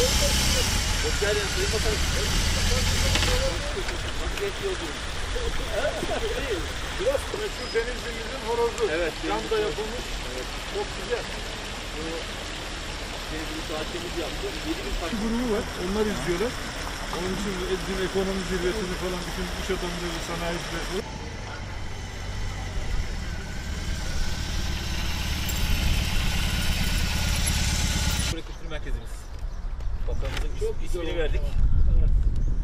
Gelin Sayın Bakanım. Geç yolcuyum. Biraz meşhur denizimizin horozu. Evet, Yan da yapılmış. Çok güzel. Sevgili saatimiz yaptı. 7 bin Bir grubu var. Onlar izliyorlar. Onun için bizim ekonomi zirvesini falan bütün iş adamları, sanayiciler. Çok ismini verdik.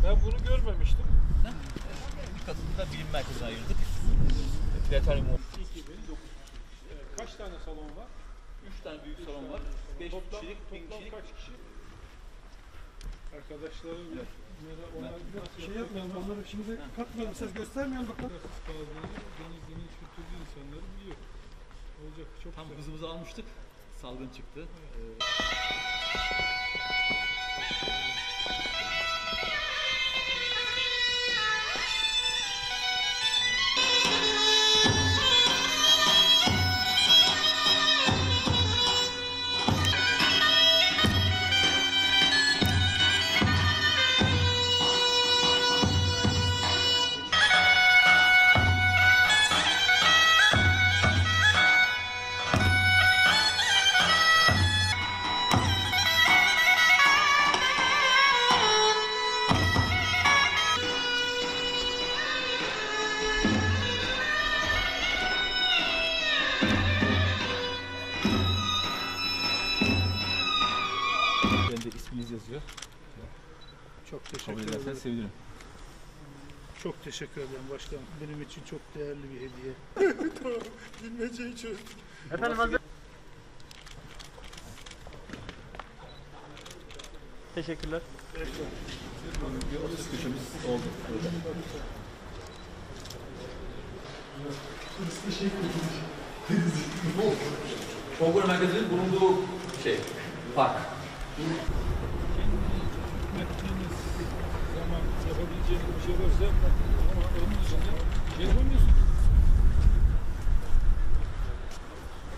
Ben bunu görmemiştim. Bir katını da bilim merkezine ayırdık. Planetaryum 2009. Kaç tane salon var? 3 tane büyük salon var. 5 Toplam, kişilik, 1000 toplam kişilik. kaç kişi? Arkadaşlarım ya. Onlar Şey yapmayalım, onları şimdi katmayalım, ses göstermeyelim bakalım. Denizli'nin kültürlü insanları biliyor. Olacak çok Tam güzel. hızımızı almıştık. Salgın çıktı. Ee, Ben de isminiz yazıyor. Çok Kabul teşekkür ederim. sevinirim. Çok teşekkür ederim başkanım. Benim için çok değerli bir hediye. tamam. Bilmeceyi çözdük. Efendim hazır. Teşekkürler. Bir otuz köşemiz oldu. Burada. Kongre merkezinin bulunduğu şey, park. Ettiğiniz zaman yapabileceğiniz bir şey varsa ama onun dışında şey yapamıyorsun.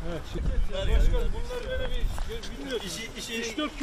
Evet. Başkanım bunlar böyle bir bilmiyorum. İşi, işi, 3-4